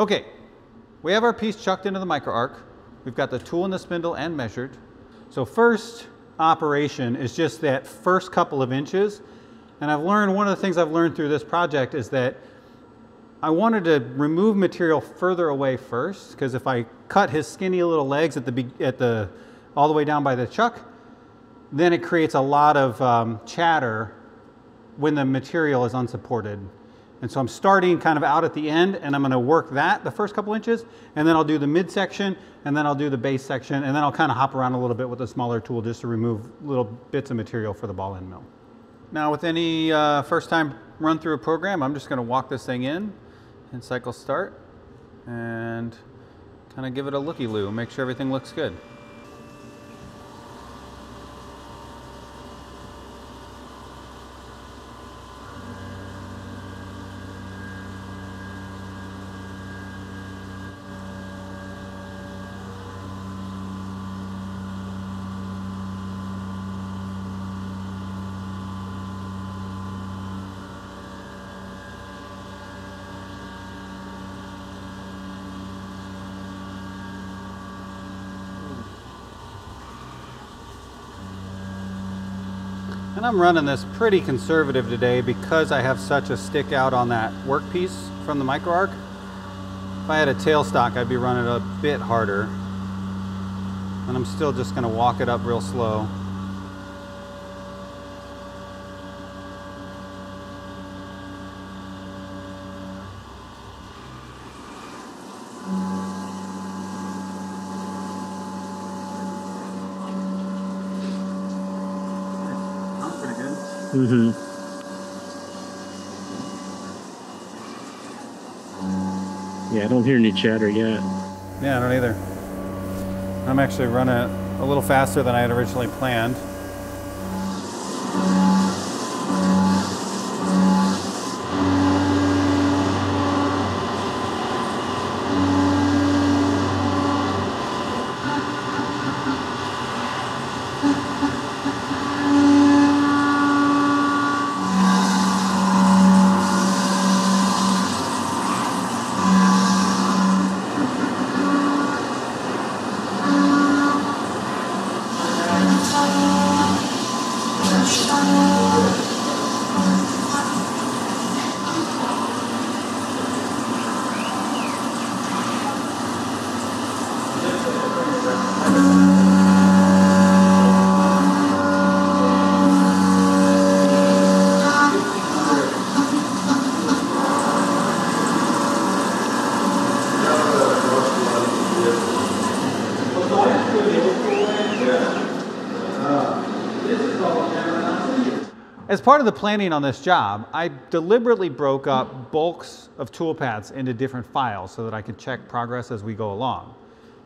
Okay, we have our piece chucked into the MicroARC. We've got the tool and the spindle and measured. So first operation is just that first couple of inches. And I've learned, one of the things I've learned through this project is that I wanted to remove material further away first, because if I cut his skinny little legs at the, at the, all the way down by the chuck, then it creates a lot of um, chatter when the material is unsupported. And so I'm starting kind of out at the end and I'm gonna work that the first couple inches and then I'll do the midsection and then I'll do the base section and then I'll kind of hop around a little bit with a smaller tool just to remove little bits of material for the ball end mill. Now with any uh, first time run through a program, I'm just gonna walk this thing in and cycle start and kind of give it a looky-loo, make sure everything looks good. And I'm running this pretty conservative today because I have such a stick out on that workpiece from the MicroARC. If I had a tailstock, I'd be running it a bit harder. And I'm still just gonna walk it up real slow. Mm-hmm. Yeah, I don't hear any chatter yet. Yeah, I don't either. I'm actually running a little faster than I had originally planned. As part of the planning on this job, I deliberately broke up bulks of toolpaths into different files so that I could check progress as we go along.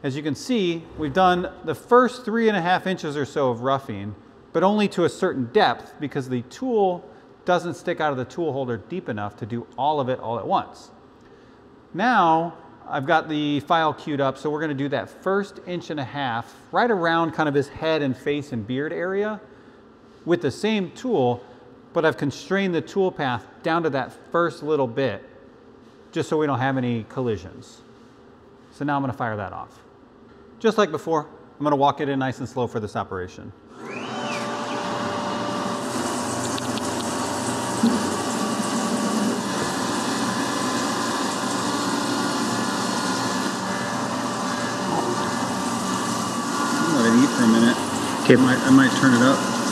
As you can see, we've done the first three and a half inches or so of roughing, but only to a certain depth because the tool doesn't stick out of the tool holder deep enough to do all of it all at once. Now, I've got the file queued up, so we're gonna do that first inch and a half right around kind of his head and face and beard area with the same tool but I've constrained the tool path down to that first little bit just so we don't have any collisions. So now I'm gonna fire that off. Just like before, I'm gonna walk it in nice and slow for this operation. Let it eat for a minute. Okay. I might, I might turn it up.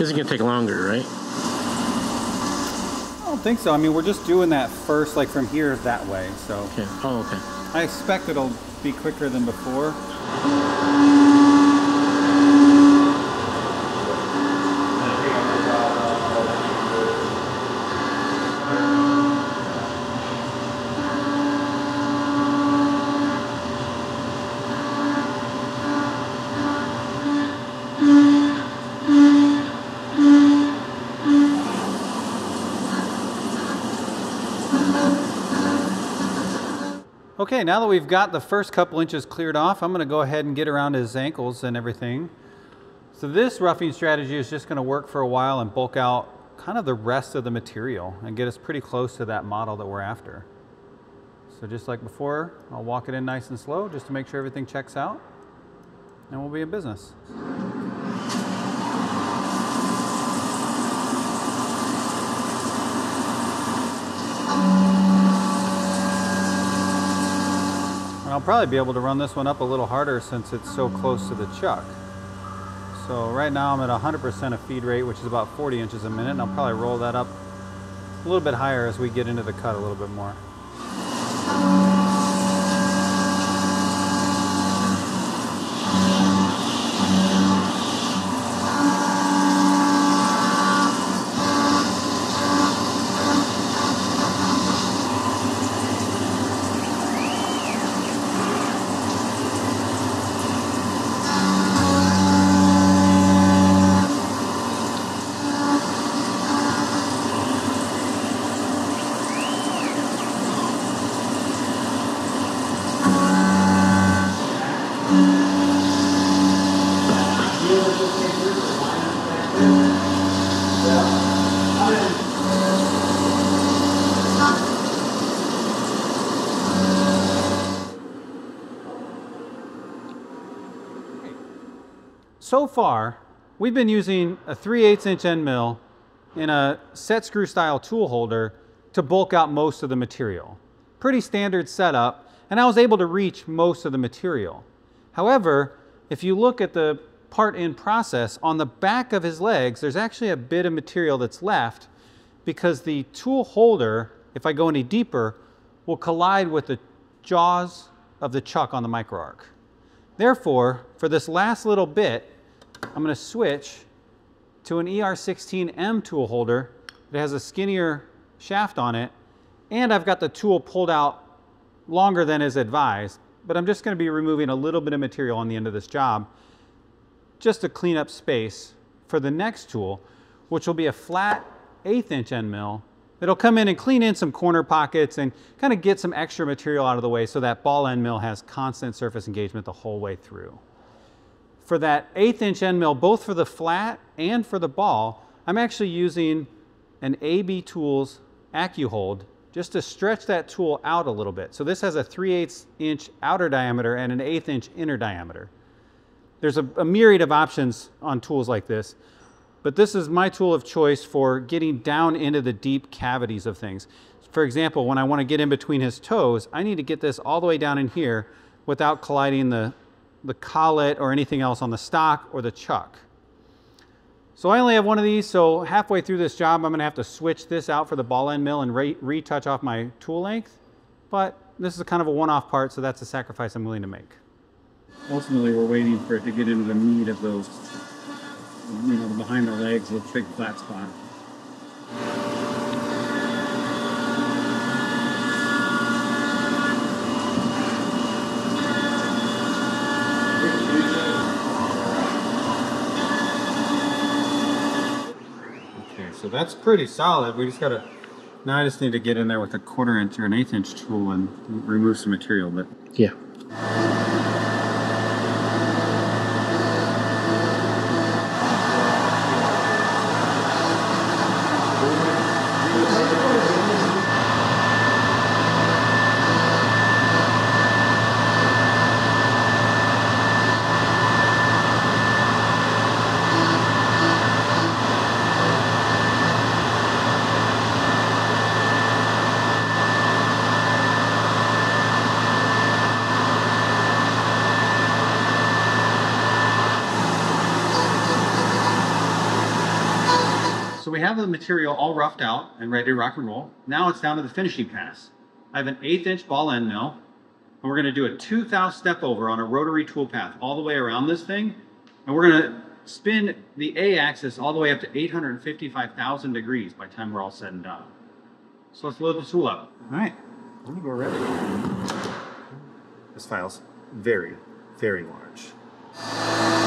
This is gonna take longer, right? I don't think so. I mean, we're just doing that first, like from here that way. So Okay. Oh, okay. I expect it'll be quicker than before. Okay, now that we've got the first couple inches cleared off, I'm gonna go ahead and get around his ankles and everything. So this roughing strategy is just gonna work for a while and bulk out kind of the rest of the material and get us pretty close to that model that we're after. So just like before, I'll walk it in nice and slow just to make sure everything checks out and we'll be in business. And I'll probably be able to run this one up a little harder since it's so close to the chuck. So right now I'm at 100% of feed rate, which is about 40 inches a minute, and I'll probably roll that up a little bit higher as we get into the cut a little bit more. So far, we've been using a 3 8 inch end mill in a set screw style tool holder to bulk out most of the material. Pretty standard setup, and I was able to reach most of the material. However, if you look at the part in process, on the back of his legs, there's actually a bit of material that's left because the tool holder, if I go any deeper, will collide with the jaws of the chuck on the MicroARC. Therefore, for this last little bit, I'm going to switch to an ER16M tool holder that has a skinnier shaft on it, and I've got the tool pulled out longer than is advised, but I'm just going to be removing a little bit of material on the end of this job just to clean up space for the next tool, which will be a flat eighth inch end mill that'll come in and clean in some corner pockets and kind of get some extra material out of the way so that ball end mill has constant surface engagement the whole way through. For that eighth inch end mill, both for the flat and for the ball, I'm actually using an AB Tools AccuHold just to stretch that tool out a little bit. So this has a 3 8 inch outer diameter and an eighth inch inner diameter. There's a, a myriad of options on tools like this, but this is my tool of choice for getting down into the deep cavities of things. For example, when I want to get in between his toes, I need to get this all the way down in here without colliding the, the collet or anything else on the stock or the chuck. So I only have one of these, so halfway through this job, I'm gonna have to switch this out for the ball end mill and re retouch off my tool length. But this is kind of a one-off part, so that's a sacrifice I'm willing to make. Ultimately, we're waiting for it to get into the meat of those, you know, behind the legs, the big flat spot. Okay, so that's pretty solid. We just gotta, now I just need to get in there with a quarter inch or an eighth inch tool and remove some material, but Yeah. We have the material all roughed out and ready to rock and roll. Now it's down to the finishing pass. I have an eighth inch ball end mill, and we're gonna do a 2,000 step over on a rotary tool path all the way around this thing. And we're gonna spin the A axis all the way up to 855,000 degrees by the time we're all said and done. So let's load the tool up. All right, I think we're ready. This file's very, very large.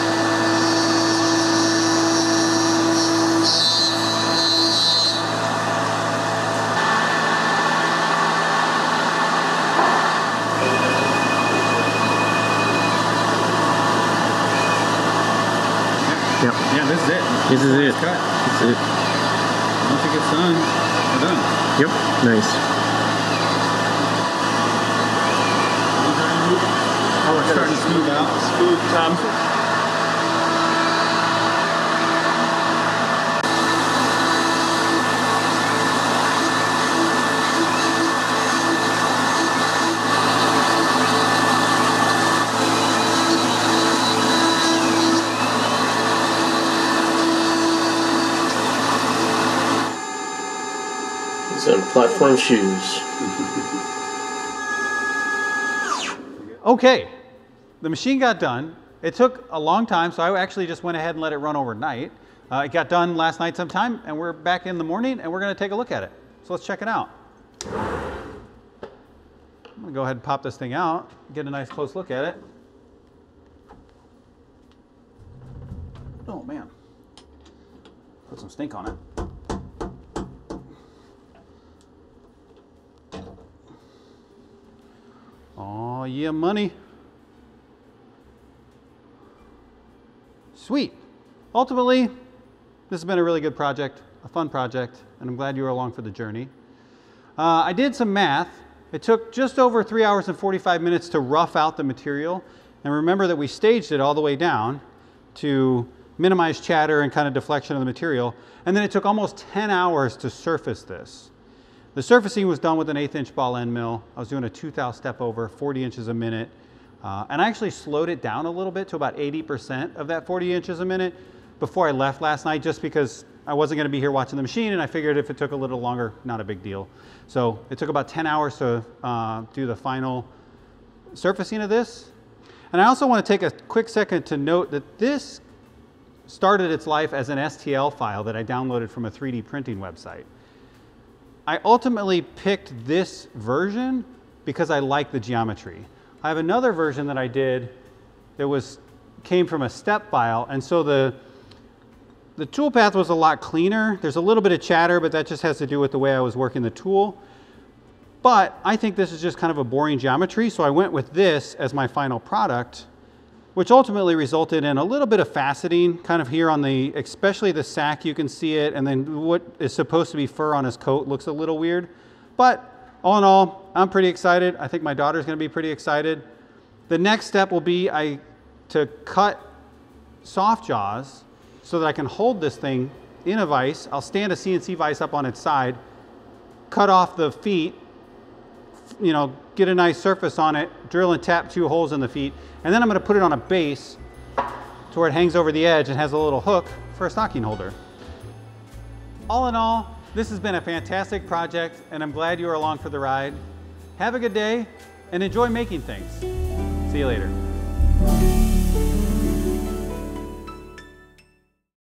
Yep. This is it. Cut. That's it. Once it gets done, we're done. Yep. Nice. Oh, it's starting to smooth out. Smooth top. Platform shoes. Okay, the machine got done. It took a long time, so I actually just went ahead and let it run overnight. Uh, it got done last night sometime, and we're back in the morning, and we're going to take a look at it. So let's check it out. I'm going to go ahead and pop this thing out, get a nice close look at it. Oh man, put some stink on it. Oh yeah, money. Sweet. Ultimately, this has been a really good project, a fun project, and I'm glad you were along for the journey. Uh, I did some math. It took just over three hours and 45 minutes to rough out the material. And remember that we staged it all the way down to minimize chatter and kind of deflection of the material. And then it took almost 10 hours to surface this. The surfacing was done with an eighth inch ball end mill. I was doing a two thou step over, 40 inches a minute. Uh, and I actually slowed it down a little bit to about 80% of that 40 inches a minute before I left last night, just because I wasn't going to be here watching the machine, and I figured if it took a little longer, not a big deal. So it took about 10 hours to uh, do the final surfacing of this. And I also want to take a quick second to note that this started its life as an STL file that I downloaded from a 3D printing website. I ultimately picked this version because I like the geometry. I have another version that I did that was came from a step file, and so the the toolpath was a lot cleaner. There's a little bit of chatter, but that just has to do with the way I was working the tool. But I think this is just kind of a boring geometry, so I went with this as my final product, which ultimately resulted in a little bit of faceting kind of here on the, especially the sack, you can see it, and then what is supposed to be fur on his coat looks a little weird. But all in all, I'm pretty excited. I think my daughter's gonna be pretty excited. The next step will be I to cut soft jaws so that I can hold this thing in a vise. I'll stand a CNC vise up on its side, cut off the feet, you know, get a nice surface on it, drill and tap two holes in the feet, and then I'm gonna put it on a base to where it hangs over the edge and has a little hook for a stocking holder. All in all, this has been a fantastic project and I'm glad you are along for the ride. Have a good day and enjoy making things. See you later.